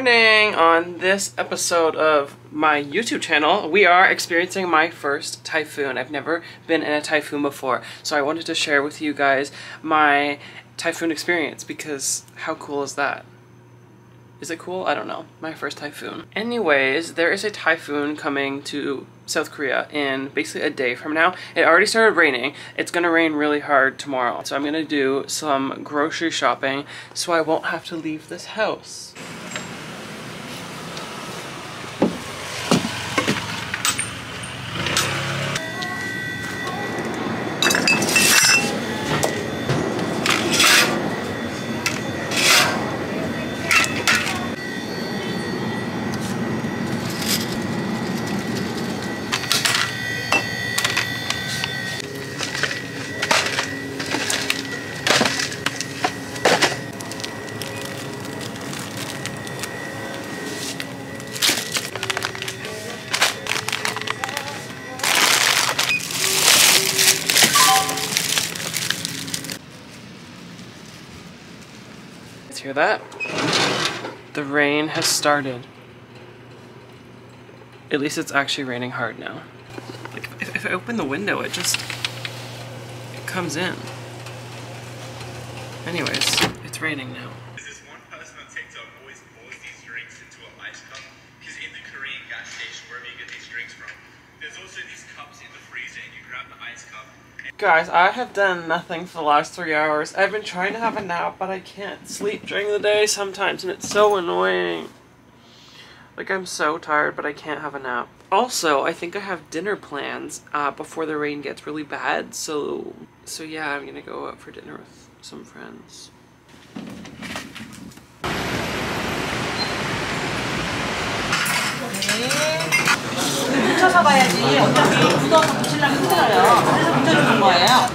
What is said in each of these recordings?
warning on this episode of my YouTube channel, we are experiencing my first typhoon. I've never been in a typhoon before, so I wanted to share with you guys my typhoon experience because how cool is that? Is it cool? I don't know. My first typhoon. Anyways, there is a typhoon coming to South Korea in basically a day from now. It already started raining. It's gonna rain really hard tomorrow. So I'm gonna do some grocery shopping so I won't have to leave this house. Hear that. The rain has started. At least it's actually raining hard now. Like if, if I open the window, it just it comes in. Anyways, it's raining now. Guys, I have done nothing for the last three hours. I've been trying to have a nap, but I can't sleep during the day sometimes, and it's so annoying. Like, I'm so tired, but I can't have a nap. Also, I think I have dinner plans uh, before the rain gets really bad, so so yeah, I'm gonna go out for dinner with some friends. 붙여서 가야지. 어차피 묻어서 붙이려면 힘들어요. 그래서 붙여주는 거예요.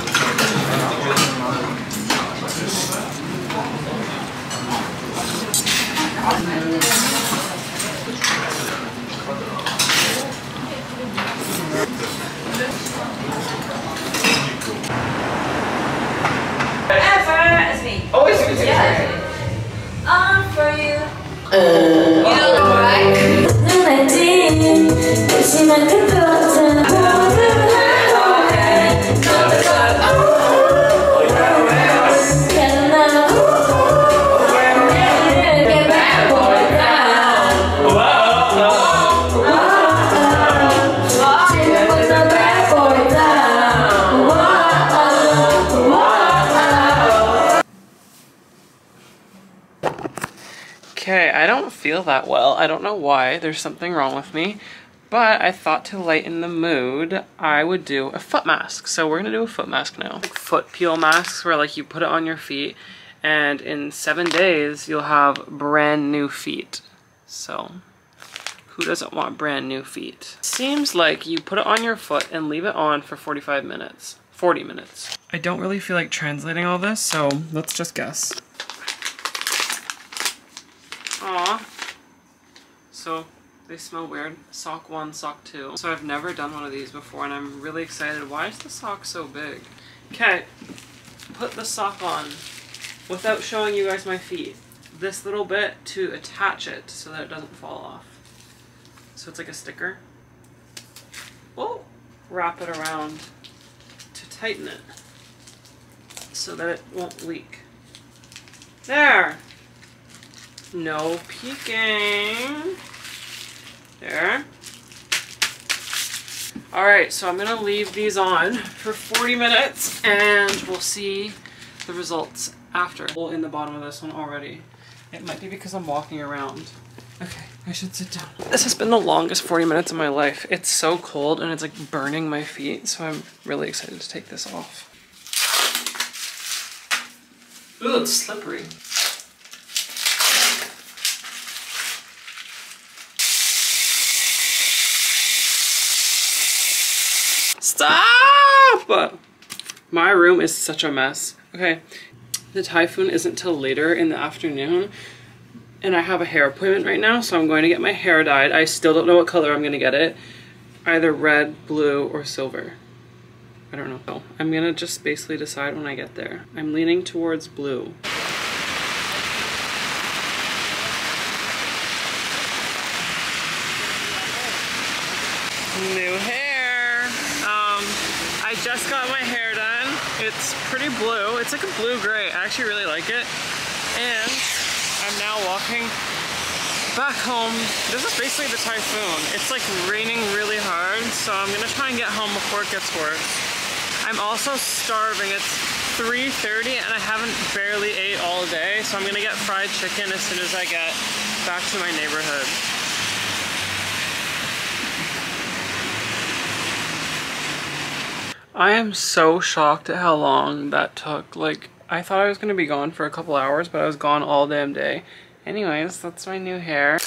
Ever is me. Always do Yeah. I'm for you. You Okay, I don't feel that well. I don't know why. There's something wrong with me. But I thought to lighten the mood, I would do a foot mask. So we're gonna do a foot mask now. Like foot peel masks where like you put it on your feet and in seven days you'll have brand new feet. So who doesn't want brand new feet? Seems like you put it on your foot and leave it on for 45 minutes. 40 minutes. I don't really feel like translating all this, so let's just guess. Aw. So they smell weird. Sock one, sock two. So I've never done one of these before and I'm really excited. Why is the sock so big? Okay, put the sock on without showing you guys my feet. This little bit to attach it so that it doesn't fall off. So it's like a sticker. Oh, wrap it around to tighten it so that it won't leak. There! No peeking. There. Alright, so I'm gonna leave these on for 40 minutes and we'll see the results after. Hole in the bottom of this one already. It might be because I'm walking around. Okay, I should sit down. This has been the longest 40 minutes of my life. It's so cold and it's like burning my feet, so I'm really excited to take this off. Ooh, it's slippery. Stop! My room is such a mess. Okay, the typhoon isn't till later in the afternoon, and I have a hair appointment right now, so I'm going to get my hair dyed. I still don't know what color I'm going to get it. Either red, blue, or silver. I don't know. I'm gonna just basically decide when I get there. I'm leaning towards blue. New hair. Um, I just got my hair done. It's pretty blue. It's like a blue gray. I actually really like it. And I'm now walking back home. This is basically the typhoon. It's like raining really hard, so I'm gonna try and get home before it gets worse. I'm also starving. It's 3.30 and I haven't barely ate all day, so I'm gonna get fried chicken as soon as I get back to my neighborhood. I am so shocked at how long that took. Like, I thought I was gonna be gone for a couple hours, but I was gone all damn day. Anyways, that's my new hair.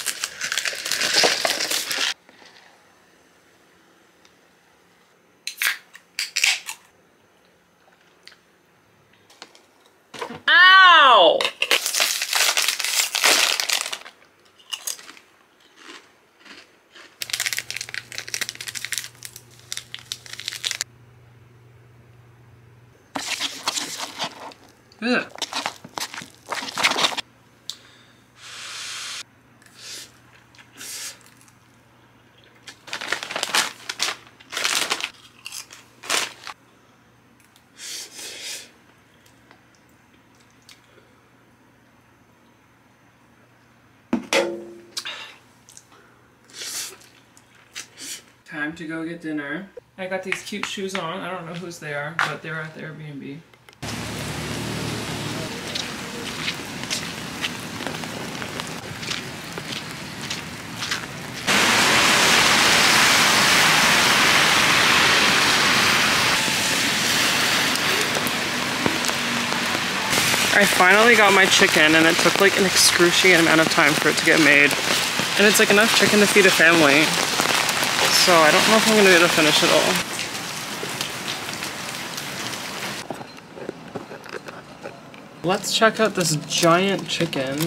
Ugh. Time to go get dinner. I got these cute shoes on. I don't know whose they are, but they're at the Airbnb. I finally got my chicken and it took like an excruciating amount of time for it to get made. And it's like enough chicken to feed a family. So I don't know if I'm gonna be able to finish it all. Let's check out this giant chicken.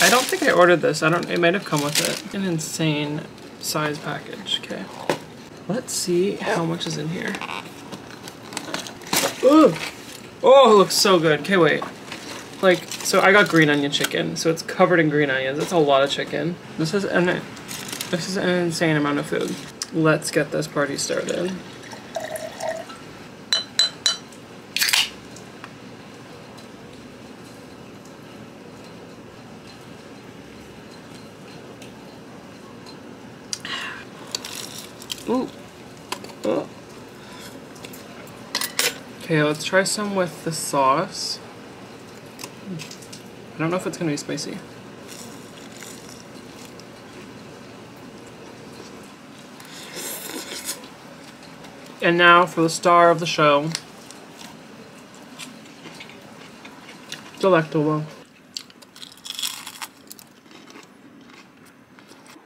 I don't think I ordered this. I don't, it might have come with it. An insane size package, okay. Let's see how much is in here. Ooh. Oh, it looks so good. Okay, wait. Like, so I got green onion chicken, so it's covered in green onions. That's a lot of chicken. This is an, this is an insane amount of food. Let's get this party started. Ooh. Okay, let's try some with the sauce. I don't know if it's gonna be spicy. And now for the star of the show. Delectable.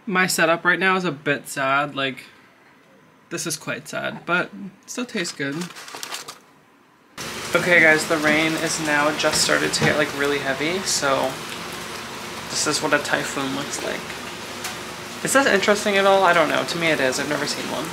My setup right now is a bit sad, like, this is quite sad, but still tastes good. Okay guys, the rain is now just started to get like really heavy, so this is what a typhoon looks like. Is that interesting at all? I don't know. To me it is. I've never seen one.